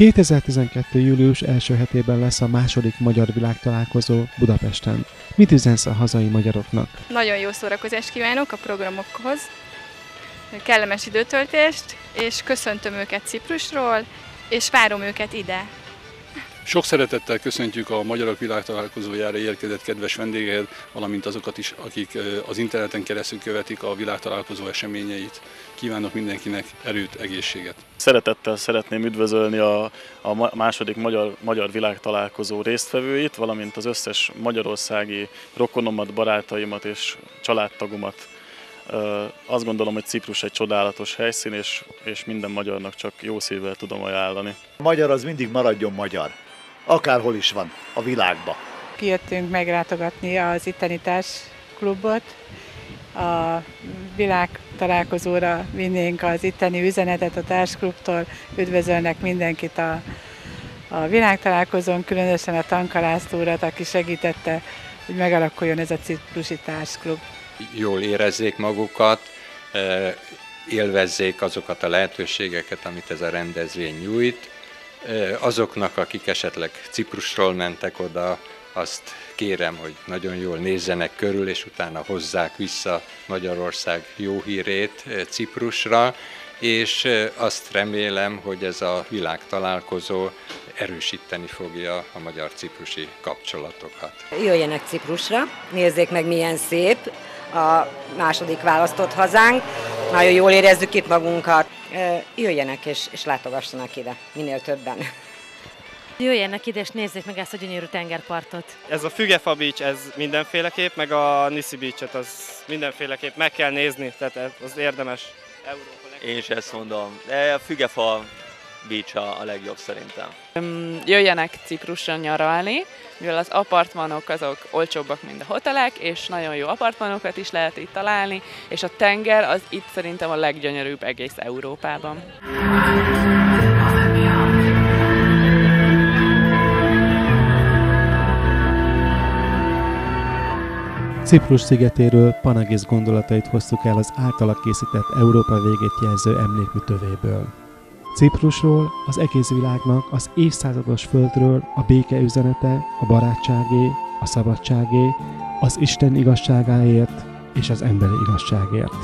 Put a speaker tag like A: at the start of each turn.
A: 2012. július első hetében lesz a második magyar világtalálkozó Budapesten. Mit üzensz a hazai magyaroknak?
B: Nagyon jó szórakozást kívánok a programokhoz, kellemes időtöltést, és köszöntöm őket Ciprusról, és várom őket ide.
C: Sok szeretettel köszöntjük a Magyarok Világtalálkozójára érkezett kedves vendégeket, valamint azokat is, akik az interneten keresztül követik a világtalálkozó eseményeit. Kívánok mindenkinek erőt, egészséget!
D: Szeretettel szeretném üdvözölni a, a második magyar, magyar világtalálkozó résztvevőit, valamint az összes magyarországi rokonomat, barátaimat és családtagomat. Azt gondolom, hogy Ciprus egy csodálatos helyszín, és, és minden magyarnak csak jó szívvel tudom ajánlani.
E: A magyar az mindig maradjon magyar akárhol is van a világban.
F: Kijöttünk meglátogatni az itteni klubot, a világ találkozóra vinnénk az itteni üzenetet a társklubtól, üdvözölnek mindenkit a, a világtalálkozón, különösen a tankalásztórat, aki segítette, hogy megalakuljon ez a ciprusi társklub.
G: Jól érezzék magukat, eh, élvezzék azokat a lehetőségeket, amit ez a rendezvény nyújt, Azoknak, akik esetleg Ciprusról mentek oda, azt kérem, hogy nagyon jól nézzenek körül, és utána hozzák vissza Magyarország jó hírét Ciprusra, és azt remélem, hogy ez a világtalálkozó erősíteni fogja a magyar-ciprusi kapcsolatokat.
H: Jöjjenek Ciprusra, nézzék meg milyen szép a második választott hazánk, nagyon jól érezzük itt magunkat jöjjenek és, és látogassanak ide, minél többen.
I: Jöjjenek ide és nézzék meg ezt a gyönyörű tengerpartot.
J: Ez a Fügefa Beach, ez mindenféleképp, meg a Nisi Beach-et az mindenféleképp meg kell nézni, tehát az érdemes. Európa
K: Én is ezt mondom, de a Fügefa Beach a, a legjobb szerintem.
L: Jöjjenek Ciprusra nyaralni, mivel az apartmanok azok olcsóbbak, mint a hotelek, és nagyon jó apartmanokat is lehet itt találni, és a tenger az itt szerintem a leggyönyörűbb egész Európában.
A: Ciprus szigetéről Panagész gondolatait hoztuk el az általa készített Európa végét jelző emlékmű tövéből. Ciprusról, az egész világnak, az évszázados földről a béke üzenete, a barátságé, a szabadságé, az Isten igazságáért és az emberi igazságért.